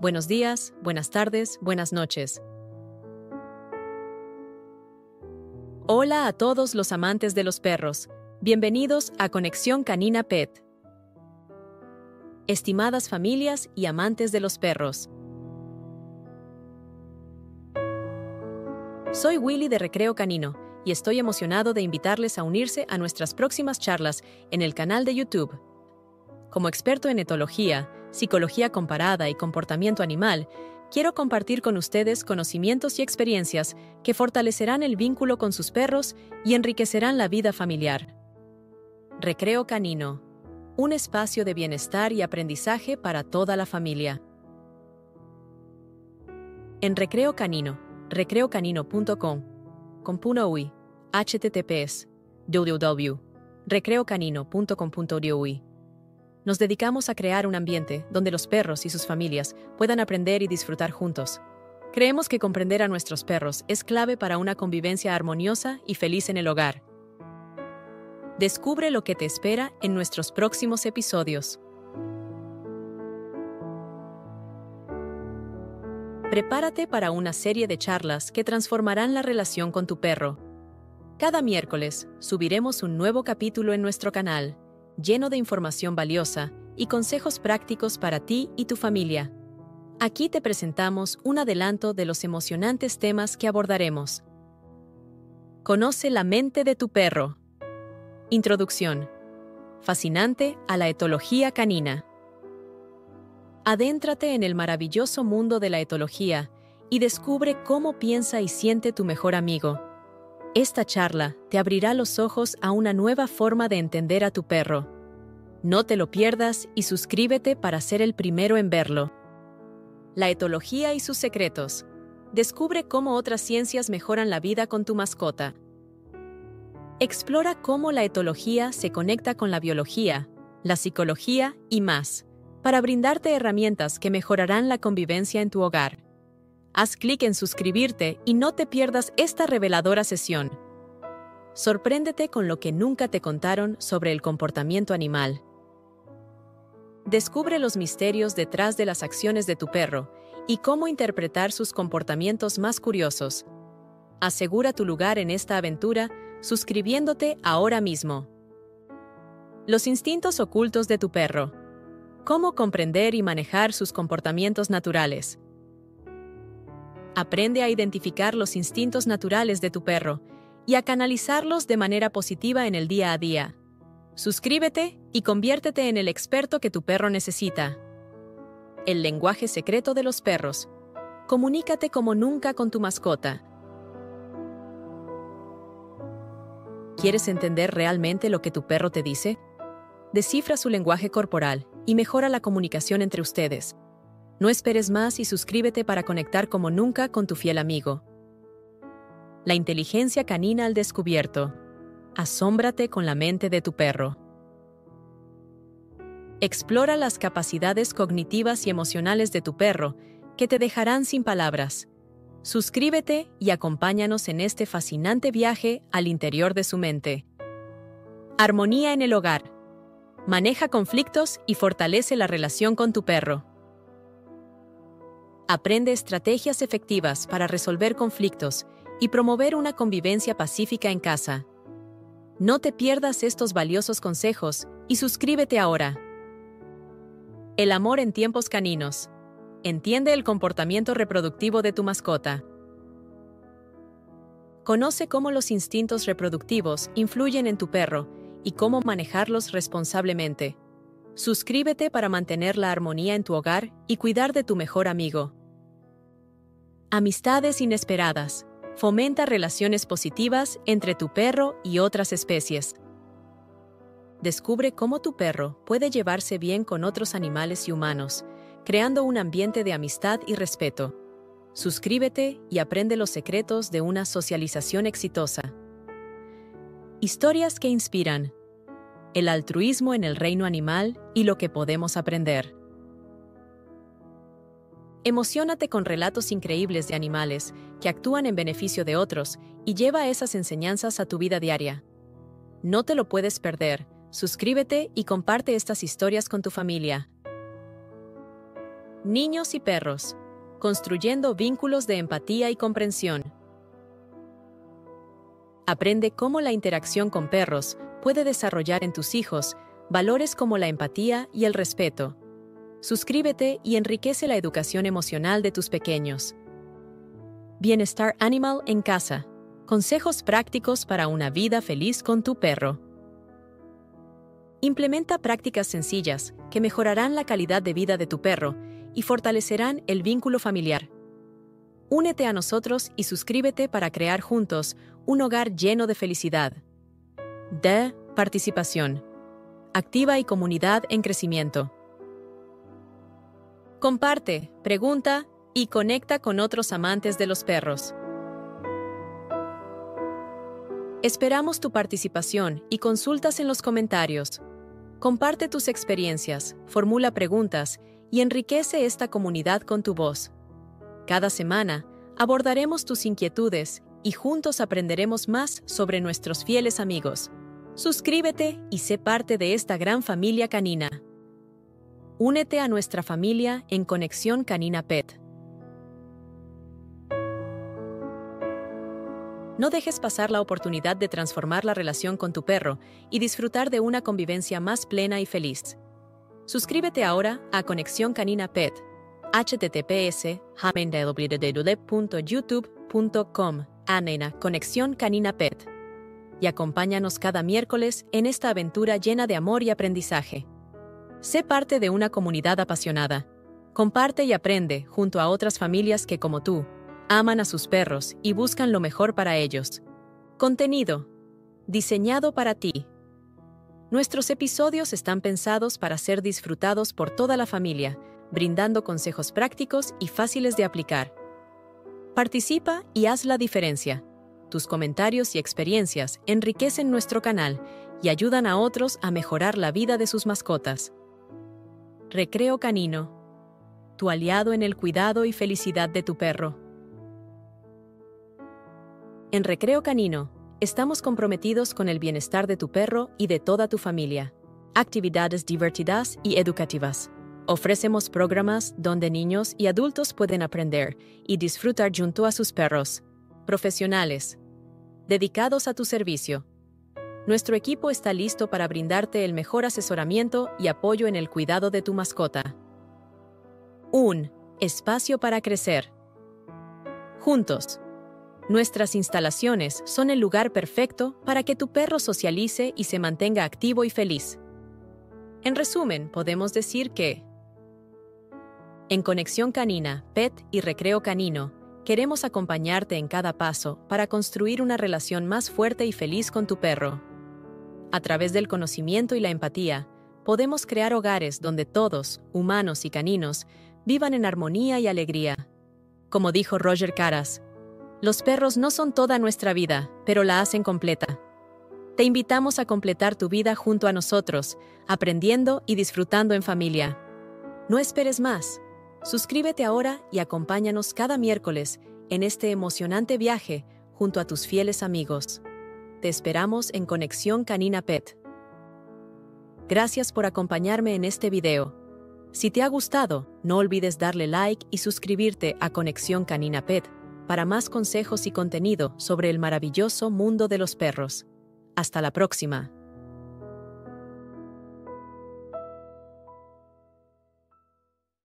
buenos días, buenas tardes, buenas noches. Hola a todos los amantes de los perros. Bienvenidos a Conexión Canina Pet. Estimadas familias y amantes de los perros. Soy Willy de Recreo Canino y estoy emocionado de invitarles a unirse a nuestras próximas charlas en el canal de YouTube. Como experto en etología, psicología comparada y comportamiento animal, quiero compartir con ustedes conocimientos y experiencias que fortalecerán el vínculo con sus perros y enriquecerán la vida familiar. Recreo Canino. Un espacio de bienestar y aprendizaje para toda la familia. En Recreo Canino, recreocanino.com, .ui, https, www, recreocanino.com.ui nos dedicamos a crear un ambiente donde los perros y sus familias puedan aprender y disfrutar juntos. Creemos que comprender a nuestros perros es clave para una convivencia armoniosa y feliz en el hogar. Descubre lo que te espera en nuestros próximos episodios. Prepárate para una serie de charlas que transformarán la relación con tu perro. Cada miércoles subiremos un nuevo capítulo en nuestro canal lleno de información valiosa y consejos prácticos para ti y tu familia. Aquí te presentamos un adelanto de los emocionantes temas que abordaremos. Conoce la mente de tu perro. Introducción. Fascinante a la etología canina. Adéntrate en el maravilloso mundo de la etología y descubre cómo piensa y siente tu mejor amigo. Esta charla te abrirá los ojos a una nueva forma de entender a tu perro. No te lo pierdas y suscríbete para ser el primero en verlo. La etología y sus secretos. Descubre cómo otras ciencias mejoran la vida con tu mascota. Explora cómo la etología se conecta con la biología, la psicología y más, para brindarte herramientas que mejorarán la convivencia en tu hogar. Haz clic en suscribirte y no te pierdas esta reveladora sesión. Sorpréndete con lo que nunca te contaron sobre el comportamiento animal. Descubre los misterios detrás de las acciones de tu perro y cómo interpretar sus comportamientos más curiosos. Asegura tu lugar en esta aventura suscribiéndote ahora mismo. Los instintos ocultos de tu perro. Cómo comprender y manejar sus comportamientos naturales. Aprende a identificar los instintos naturales de tu perro y a canalizarlos de manera positiva en el día a día. Suscríbete y conviértete en el experto que tu perro necesita. El lenguaje secreto de los perros. Comunícate como nunca con tu mascota. ¿Quieres entender realmente lo que tu perro te dice? Descifra su lenguaje corporal y mejora la comunicación entre ustedes. No esperes más y suscríbete para conectar como nunca con tu fiel amigo. La inteligencia canina al descubierto. Asómbrate con la mente de tu perro. Explora las capacidades cognitivas y emocionales de tu perro que te dejarán sin palabras. Suscríbete y acompáñanos en este fascinante viaje al interior de su mente. Armonía en el hogar. Maneja conflictos y fortalece la relación con tu perro. Aprende estrategias efectivas para resolver conflictos y promover una convivencia pacífica en casa. No te pierdas estos valiosos consejos y suscríbete ahora. El amor en tiempos caninos. Entiende el comportamiento reproductivo de tu mascota. Conoce cómo los instintos reproductivos influyen en tu perro y cómo manejarlos responsablemente. Suscríbete para mantener la armonía en tu hogar y cuidar de tu mejor amigo. Amistades inesperadas. Fomenta relaciones positivas entre tu perro y otras especies. Descubre cómo tu perro puede llevarse bien con otros animales y humanos, creando un ambiente de amistad y respeto. Suscríbete y aprende los secretos de una socialización exitosa. Historias que inspiran. El altruismo en el reino animal y lo que podemos aprender. Emocionate con relatos increíbles de animales que actúan en beneficio de otros y lleva esas enseñanzas a tu vida diaria. No te lo puedes perder. Suscríbete y comparte estas historias con tu familia. Niños y perros. Construyendo vínculos de empatía y comprensión. Aprende cómo la interacción con perros puede desarrollar en tus hijos valores como la empatía y el respeto. Suscríbete y enriquece la educación emocional de tus pequeños. Bienestar Animal en casa. Consejos prácticos para una vida feliz con tu perro. Implementa prácticas sencillas que mejorarán la calidad de vida de tu perro y fortalecerán el vínculo familiar. Únete a nosotros y suscríbete para crear juntos un hogar lleno de felicidad. De participación. Activa y comunidad en crecimiento. Comparte, pregunta y conecta con otros amantes de los perros. Esperamos tu participación y consultas en los comentarios. Comparte tus experiencias, formula preguntas y enriquece esta comunidad con tu voz. Cada semana abordaremos tus inquietudes y juntos aprenderemos más sobre nuestros fieles amigos. Suscríbete y sé parte de esta gran familia canina. Únete a nuestra familia en Conexión Canina Pet. No dejes pasar la oportunidad de transformar la relación con tu perro y disfrutar de una convivencia más plena y feliz. Suscríbete ahora a Conexión Canina Pet, https www.youtube.com, anena Conexión Canina Pet. Y acompáñanos cada miércoles en esta aventura llena de amor y aprendizaje. Sé parte de una comunidad apasionada. Comparte y aprende junto a otras familias que, como tú, aman a sus perros y buscan lo mejor para ellos. Contenido. Diseñado para ti. Nuestros episodios están pensados para ser disfrutados por toda la familia, brindando consejos prácticos y fáciles de aplicar. Participa y haz la diferencia. Tus comentarios y experiencias enriquecen nuestro canal y ayudan a otros a mejorar la vida de sus mascotas. Recreo Canino. Tu aliado en el cuidado y felicidad de tu perro. En Recreo Canino, estamos comprometidos con el bienestar de tu perro y de toda tu familia. Actividades divertidas y educativas. Ofrecemos programas donde niños y adultos pueden aprender y disfrutar junto a sus perros. Profesionales. Dedicados a tu servicio. Nuestro equipo está listo para brindarte el mejor asesoramiento y apoyo en el cuidado de tu mascota. Un espacio para crecer. Juntos Nuestras instalaciones son el lugar perfecto para que tu perro socialice y se mantenga activo y feliz. En resumen, podemos decir que en Conexión Canina, Pet y Recreo Canino, queremos acompañarte en cada paso para construir una relación más fuerte y feliz con tu perro. A través del conocimiento y la empatía, podemos crear hogares donde todos, humanos y caninos, vivan en armonía y alegría. Como dijo Roger Caras, los perros no son toda nuestra vida, pero la hacen completa. Te invitamos a completar tu vida junto a nosotros, aprendiendo y disfrutando en familia. No esperes más. Suscríbete ahora y acompáñanos cada miércoles en este emocionante viaje junto a tus fieles amigos. Te esperamos en Conexión Canina Pet. Gracias por acompañarme en este video. Si te ha gustado, no olvides darle like y suscribirte a Conexión Canina Pet para más consejos y contenido sobre el maravilloso mundo de los perros. Hasta la próxima.